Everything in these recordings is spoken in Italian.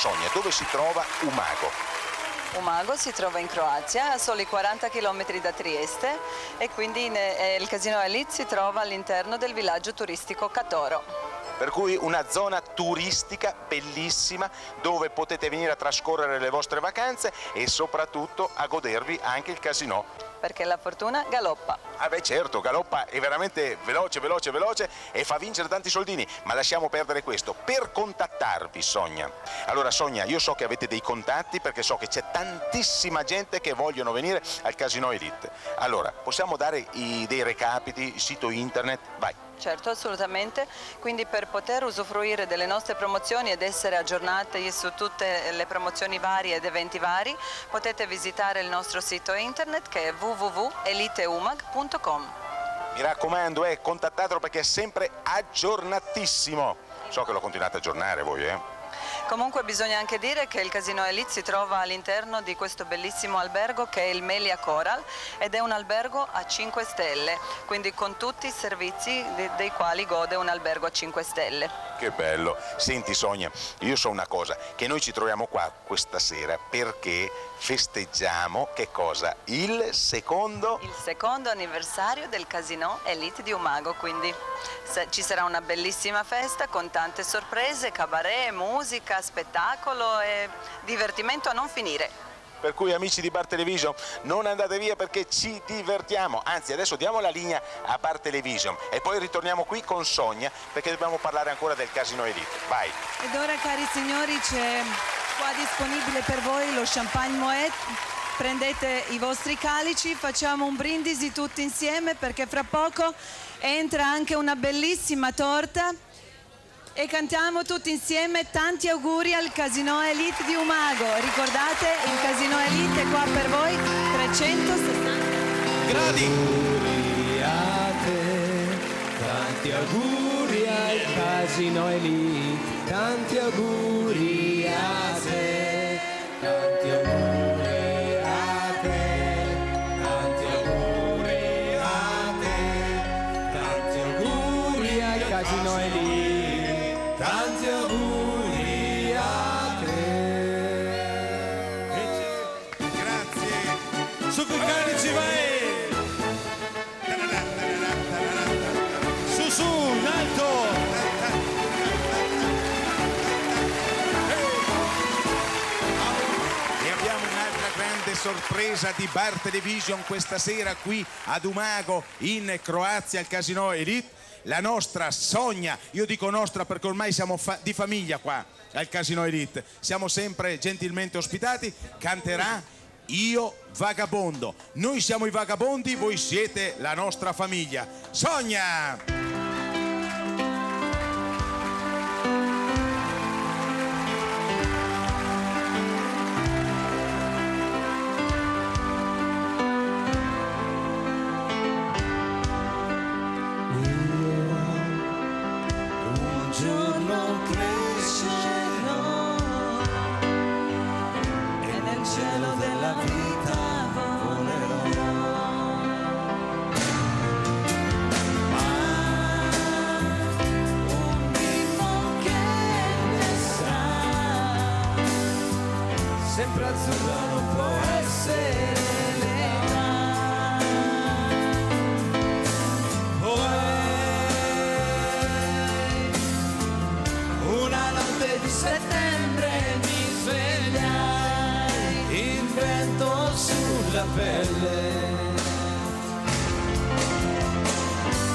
Sonia, dove si trova Umago? Umago si trova in Croazia, a soli 40 km da Trieste e quindi eh, il Casino Elite si trova all'interno del villaggio turistico Catoro per cui una zona turistica bellissima dove potete venire a trascorrere le vostre vacanze e soprattutto a godervi anche il casino perché la fortuna galoppa. Ah beh certo, galoppa è veramente veloce, veloce, veloce e fa vincere tanti soldini, ma lasciamo perdere questo. Per contattarvi Sonia, allora Sonia io so che avete dei contatti perché so che c'è tantissima gente che vogliono venire al Casino Elite. Allora, possiamo dare i, dei recapiti, sito internet? Vai. Certo, assolutamente. Quindi per poter usufruire delle nostre promozioni ed essere aggiornati su tutte le promozioni varie ed eventi vari, potete visitare il nostro sito internet che è www.eliteumag.com. Mi raccomando, eh, contattatelo perché è sempre aggiornatissimo. So che lo continuate a aggiornare voi, eh? Comunque bisogna anche dire che il Casino Elite si trova all'interno di questo bellissimo albergo che è il Melia Coral ed è un albergo a 5 stelle, quindi con tutti i servizi dei quali gode un albergo a 5 stelle. Che bello! Senti Sonia, io so una cosa, che noi ci troviamo qua questa sera perché festeggiamo che cosa? Il secondo? Il secondo anniversario del Casino Elite di Umago, quindi ci sarà una bellissima festa con tante sorprese, cabaret, musica, spettacolo e divertimento a non finire. Per cui amici di Bar Television non andate via perché ci divertiamo, anzi adesso diamo la linea a Bar Television e poi ritorniamo qui con Sonia perché dobbiamo parlare ancora del Casino Elite. Vai! Ed ora cari signori c'è qua disponibile per voi lo champagne Moet prendete i vostri calici, facciamo un brindisi tutti insieme perché fra poco entra anche una bellissima torta e cantiamo tutti insieme tanti auguri al Casino Elite di Umago. Ricordate, il Casino Elite è qua per voi 360 gradi. Tanti auguri al Casino Elite, tanti auguri a te, tanti auguri sorpresa di Bar Television questa sera qui ad Umago in Croazia al Casino Elite. La nostra Sonia, io dico nostra perché ormai siamo fa- di famiglia qua al Casino Elite, siamo sempre gentilmente ospitati, canterà Io Vagabondo. Noi siamo i vagabondi, voi siete la nostra famiglia. Sonia! Nel cielo della vita volerò. Sempre azzurro sulla pelle,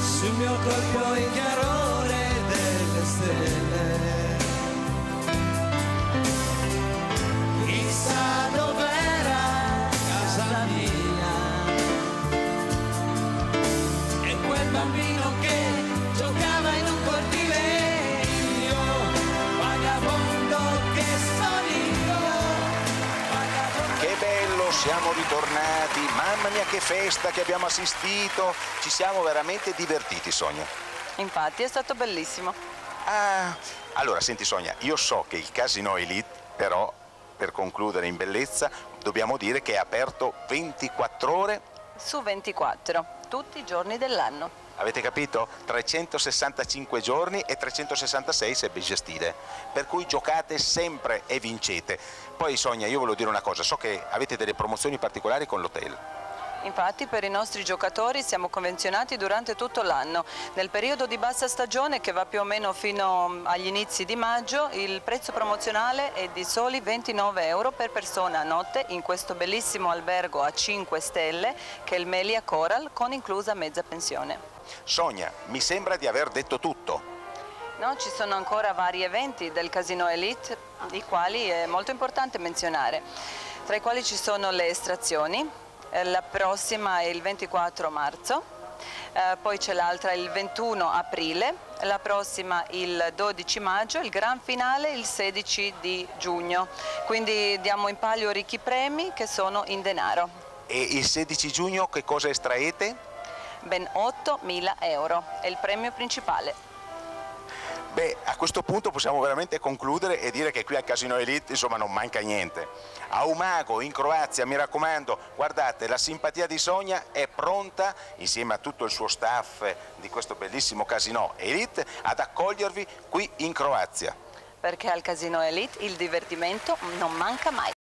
sul mio corpo il chiarore delle stelle. Siamo ritornati, mamma mia che festa che abbiamo assistito, ci siamo veramente divertiti Sonia. Infatti è stato bellissimo. Ah, allora senti Sonia, io so che il Casino Elite però per concludere in bellezza dobbiamo dire che è aperto 24 ore Su 24, tutti i giorni dell'anno. Avete capito? 365 giorni e 366 se gestite, per cui giocate sempre e vincete. Poi Sonia, io volevo dire una cosa, so che avete delle promozioni particolari con l'hotel. Infatti per i nostri giocatori siamo convenzionati durante tutto l'anno. Nel periodo di bassa stagione che va più o meno fino agli inizi di maggio il prezzo promozionale è di soli 29 euro per persona a notte in questo bellissimo albergo a 5 stelle che è il Melia Coral con inclusa mezza pensione. Sonia, mi sembra di aver detto tutto. No, ci sono ancora vari eventi del Casino Elite, i quali è molto importante menzionare, tra i quali ci sono le estrazioni, eh, la prossima è il 24 marzo, eh, poi c'è l'altra il 21 aprile, la prossima il 12 maggio, il gran finale il 16 di giugno. Quindi diamo in palio ricchi premi che sono in denaro. E il 16 giugno che cosa estraete? Ben 8.000 euro, è il premio principale. Beh, a questo punto possiamo veramente concludere e dire che qui al Casino Elite insomma non manca niente. A Umago, in Croazia, mi raccomando, guardate, la simpatia di Sonia è pronta, insieme a tutto il suo staff di questo bellissimo Casino Elite, ad accogliervi qui in Croazia. Perché al Casino Elite il divertimento non manca mai.